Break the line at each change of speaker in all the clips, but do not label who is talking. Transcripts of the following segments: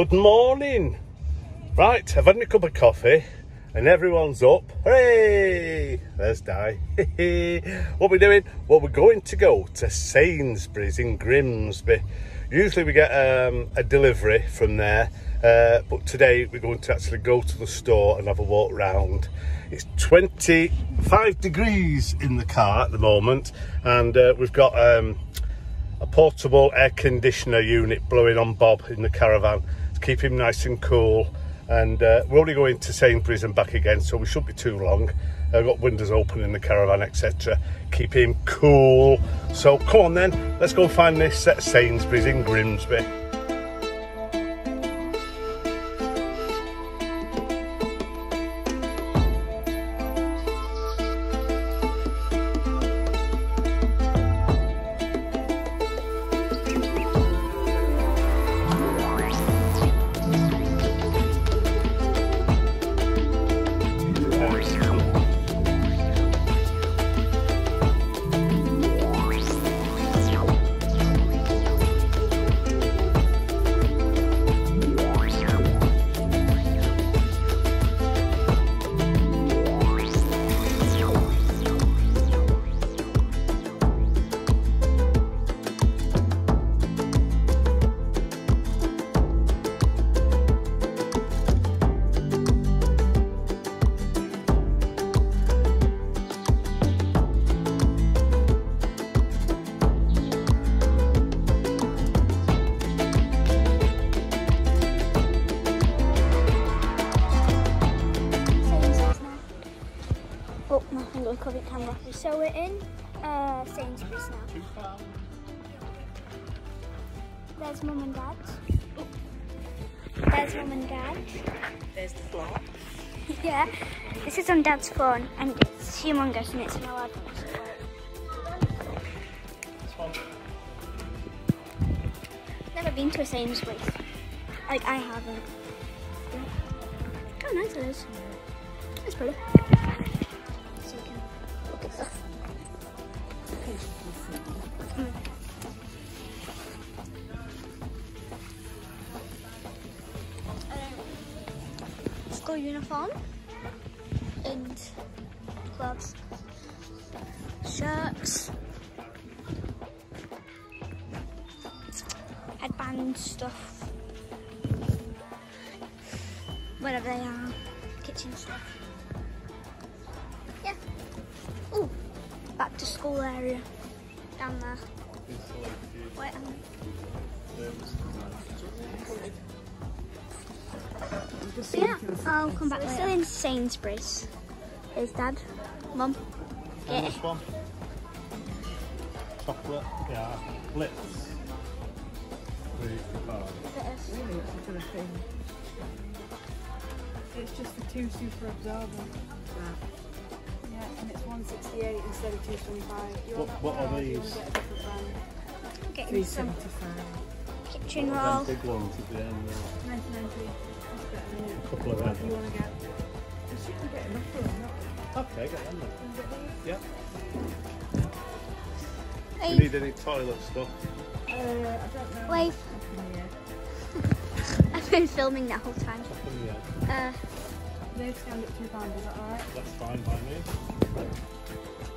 good morning. Right, I've had a cup of coffee and everyone's up. Hooray! There's Di. what we're doing? Well, we're going to go to Sainsbury's in Grimsby. Usually we get um, a delivery from there, uh, but today we're going to actually go to the store and have a walk round. It's 25 degrees in the car at the moment, and uh, we've got um, a portable air conditioner unit blowing on Bob in the caravan to keep him nice and cool. And uh, we're only going to Sainsbury's and back again, so we shouldn't be too long. I've got windows open in the caravan, etc. Keep him cool. So come on then, let's go find this at Sainsbury's in Grimsby.
We're in uh, Sainsbury's now. There's mum and dad. There's mum and dad.
There's the floor.
yeah. This is on dad's phone and it's humongous and it's no ad. Never been to a Sainsbury's. Like I haven't. Oh, nice it is. It's pretty. School uniform and clothes, shirts, headband stuff, whatever they are, kitchen stuff. Back school area down there. Wait, um, so yeah, I'll come back. We're still in Sainsbury's. Here's Dad, Mum.
And
Yeah.
this one? Chocolate, yeah, blitz. Three, five.
Really, it's a kind of thing. It's just the two super absorbent. Yeah, and it's 168 instead of 225. You
What-
want that
what
one
are
or do you
these?
want to get a different brand?
Getting some kitchen
Them
roll.
big ones at the end there.
1990. That's better than it.
Couple of
What
them.
you want to get? Just you can get enough of them, not
Okay, get them then.
Can you?
Yeah. Do you need any toilet stuff?
Uh, I don't know.
Wave. I've been filming that whole time.
Yeah,
Uh,
They've scanned at £2, is that alright?
that's fine by me.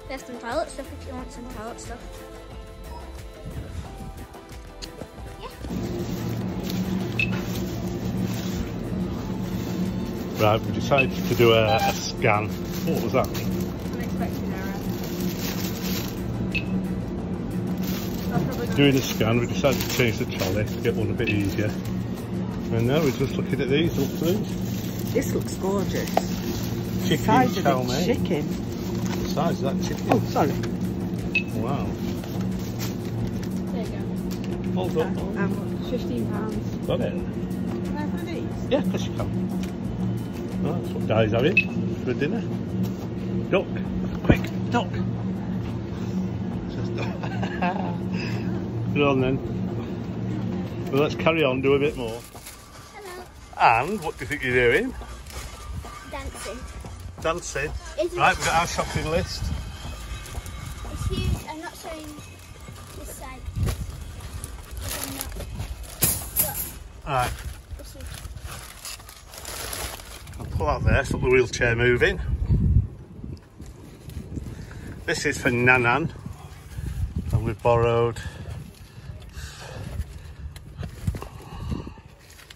There's some toilet stuff if you want some toilet stuff.
Right, we decided to do a, a scan. What was that?
Unexpected error. I'll probably go-
Doing a scan, we decided to change the trolley to get one a bit easier. And now we're just looking at these, look these.
This looks gorgeous.
Chicken
Size of
chow
the chicken.
The size of that chicken.
Oh, sorry.
Wow.
There you go.
Hold up.
How much? Fifteen pounds.
Got it.
Can I have one of these?
Yeah, of course you can. Right, that's what Di's having for dinner. Duck. Quick, duck. Says duck. Go on then. Well, let's carry on, do a bit more.
Hello.
And what do you think you're doing?
Dancing.
Dancing.
Is it-
Right, we've got our shopping list.
It's huge. I'm not showing this side. I'm not. But
Right,
it's huge.
I'll pull that there, stop the wheelchair moving. This is for Nanan. And we've borrowed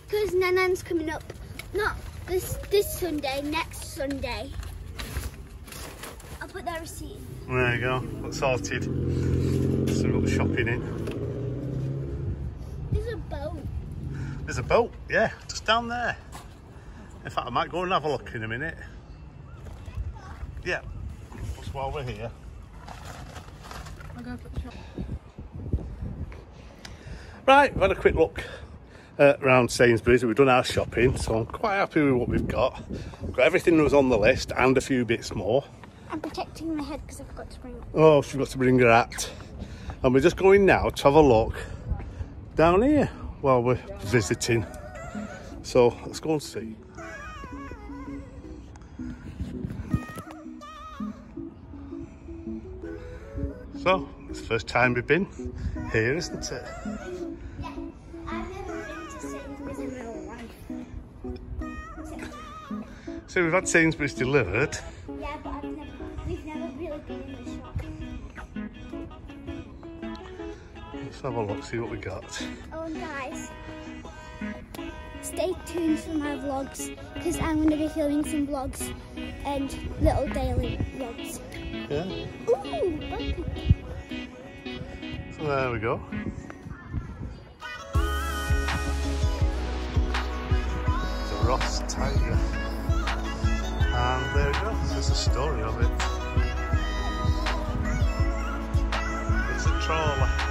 Because Nanan's coming up. Not this this Sunday, next Sunday. I'll put that receipt. in.
There you go, that's sorted. So we've got the shopping in.
There's a boat.
There's a boat, yeah, just down there. In fact, I might go and have a look in a minute. Yeah, just while we're here.
I'll go put the shop.
Right, we've had a quick look uh, around Sainsbury's. We've done our shopping, so I'm quite happy with what we've got. We've got everything that was on the list and a few bits more.
I'm protecting my head because I forgot to bring it.
Oh, she got to bring her hat. And we're just going now to have a look down here while we're visiting. So let's go and see. So, it's the first time we've been here, isn't it? So we've had Sainsbury's delivered.
Yeah, but I've never, we've never really been in the shop.
Let's have a look, see what we got.
Oh, guys, stay tuned for my vlogs because I'm going to be filming some vlogs and little daily vlogs.
Yeah.
Ooh, bumpy.
So there we go. The Ross Tiger. And there we go. This is the story of it. It's a trawler.